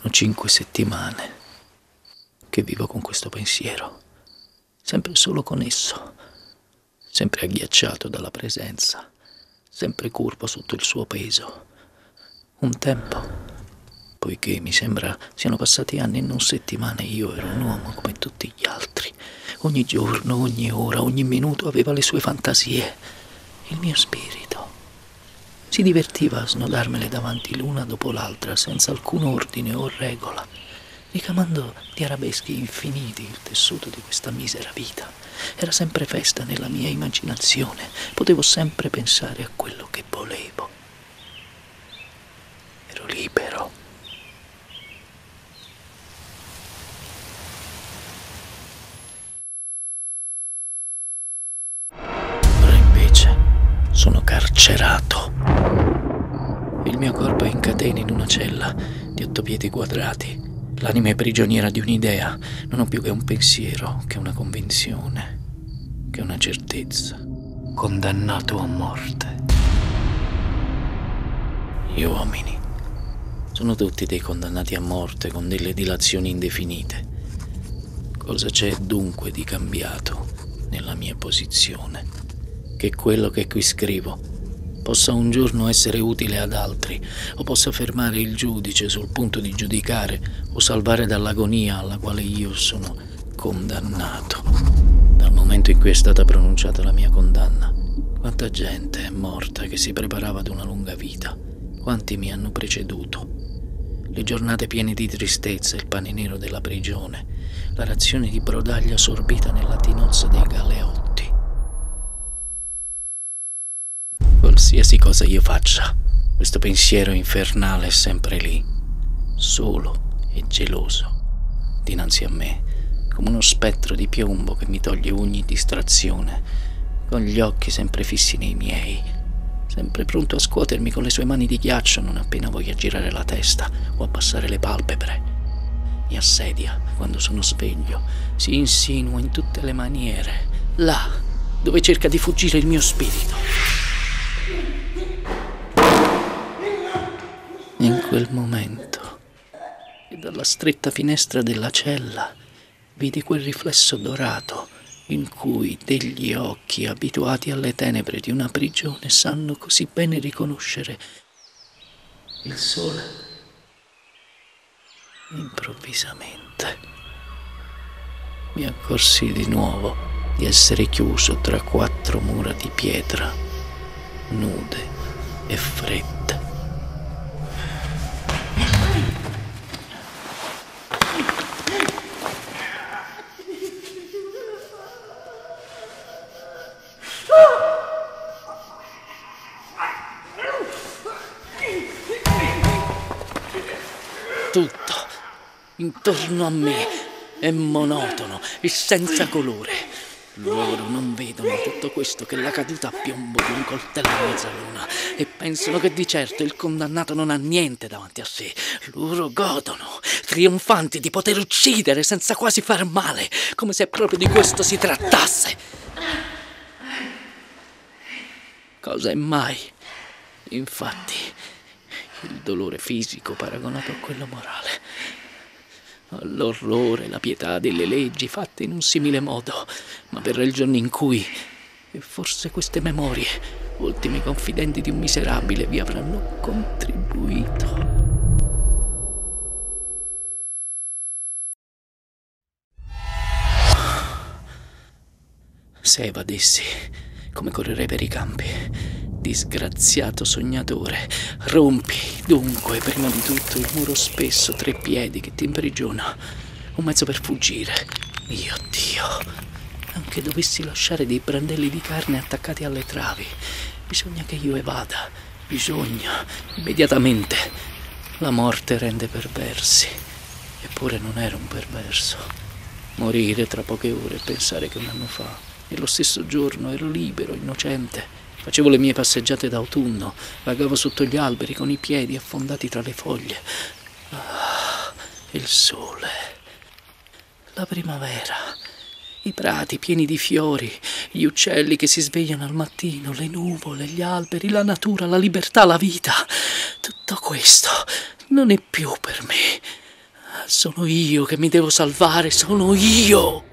Sono cinque settimane che vivo con questo pensiero, sempre solo con esso, sempre agghiacciato dalla presenza, sempre curvo sotto il suo peso. Un tempo, poiché mi sembra siano passati anni e non settimane, io ero un uomo come tutti gli altri. Ogni giorno, ogni ora, ogni minuto aveva le sue fantasie, il mio spirito si divertiva a snodarmele davanti l'una dopo l'altra, senza alcun ordine o regola, ricamando di arabeschi infiniti il tessuto di questa misera vita. Era sempre festa nella mia immaginazione, potevo sempre pensare a quello che volevo. Il mio corpo è in catene in una cella di otto piedi quadrati. L'anima è prigioniera di un'idea. Non ho più che un pensiero, che una convinzione, che una certezza. Condannato a morte. Gli uomini sono tutti dei condannati a morte con delle dilazioni indefinite. Cosa c'è dunque di cambiato nella mia posizione? Che quello che qui scrivo possa un giorno essere utile ad altri o possa fermare il giudice sul punto di giudicare o salvare dall'agonia alla quale io sono condannato. Dal momento in cui è stata pronunciata la mia condanna, quanta gente è morta che si preparava ad una lunga vita, quanti mi hanno preceduto. Le giornate piene di tristezza, il pane nero della prigione, la razione di brodaglia sorbita nella tinozza dei galeotti Qualsiasi cosa io faccia, questo pensiero infernale è sempre lì, solo e geloso, dinanzi a me, come uno spettro di piombo che mi toglie ogni distrazione, con gli occhi sempre fissi nei miei, sempre pronto a scuotermi con le sue mani di ghiaccio non appena voglia girare la testa o abbassare le palpebre. Mi assedia quando sono sveglio, si insinua in tutte le maniere, là dove cerca di fuggire il mio spirito. Quel momento, e dalla stretta finestra della cella, vidi quel riflesso dorato in cui degli occhi abituati alle tenebre di una prigione sanno così bene riconoscere il sole. Improvvisamente mi accorsi di nuovo di essere chiuso tra quattro mura di pietra, nude e fredde. Intorno a me è monotono e senza colore. Loro non vedono tutto questo che la caduta a piombo di un coltello a mezzaluna e pensano che di certo il condannato non ha niente davanti a sé. Loro godono, trionfanti di poter uccidere senza quasi far male, come se proprio di questo si trattasse. Cosa è mai? Infatti, il dolore fisico paragonato a quello morale, all'orrore, la pietà delle leggi fatte in un simile modo, ma verrà il giorno in cui, e forse queste memorie, ultimi confidenti di un miserabile, vi avranno contribuito. Se evadessi, come correrei per i campi, Disgraziato sognatore, rompi dunque prima di tutto il muro spesso, tre piedi che ti imprigiona. Un mezzo per fuggire. Io Dio, anche dovessi lasciare dei brandelli di carne attaccati alle travi, bisogna che io evada. Bisogna, immediatamente. La morte rende perversi. Eppure non ero un perverso. Morire tra poche ore e pensare che un anno fa, nello stesso giorno, ero libero, innocente Facevo le mie passeggiate d'autunno, vagavo sotto gli alberi con i piedi affondati tra le foglie. Ah, il sole, la primavera, i prati pieni di fiori, gli uccelli che si svegliano al mattino, le nuvole, gli alberi, la natura, la libertà, la vita. Tutto questo non è più per me. Sono io che mi devo salvare, sono io.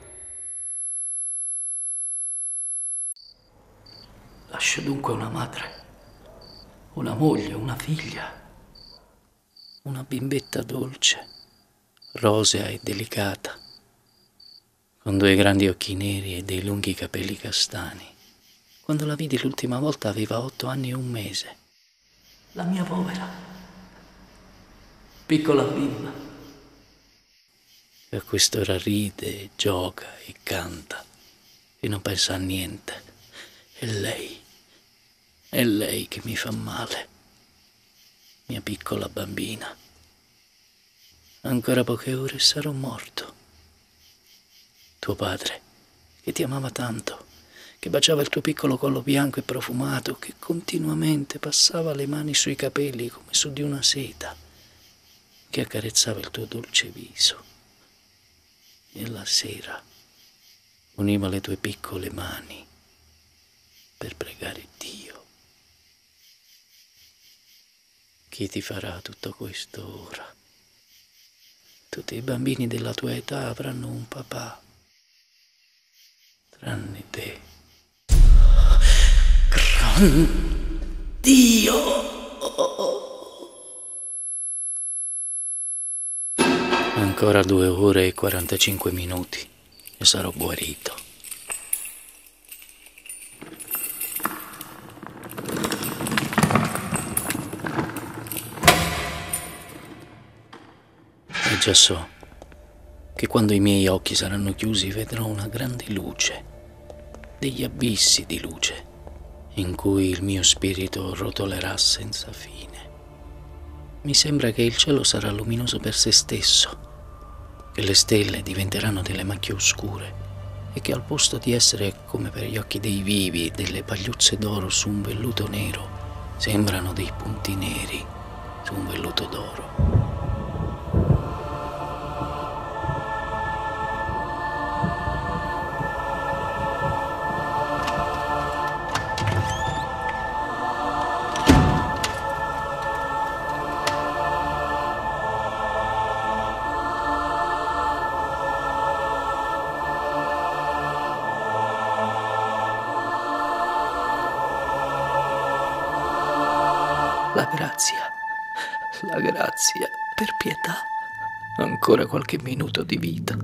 Lascio dunque una madre, una moglie, una figlia, una bimbetta dolce, rosea e delicata, con due grandi occhi neri e dei lunghi capelli castani. Quando la vidi l'ultima volta aveva otto anni e un mese. La mia povera, piccola bimba. A quest'ora ride, gioca e canta e non pensa a niente. E lei è lei che mi fa male, mia piccola bambina. Ancora poche ore sarò morto. Tuo padre, che ti amava tanto, che baciava il tuo piccolo collo bianco e profumato, che continuamente passava le mani sui capelli come su di una seta, che accarezzava il tuo dolce viso. E la sera univa le tue piccole mani per pregare Dio. Chi ti farà tutto questo ora? Tutti i bambini della tua età avranno un papà, tranne te. Gran Dio! Ancora due ore e 45 minuti e sarò guarito. Già so che quando i miei occhi saranno chiusi vedrò una grande luce, degli abissi di luce, in cui il mio spirito rotolerà senza fine. Mi sembra che il cielo sarà luminoso per se stesso, che le stelle diventeranno delle macchie oscure e che al posto di essere come per gli occhi dei vivi delle pagliuzze d'oro su un velluto nero, sembrano dei punti neri su un velluto d'oro. La grazia, la grazia, per pietà, ancora qualche minuto di vita.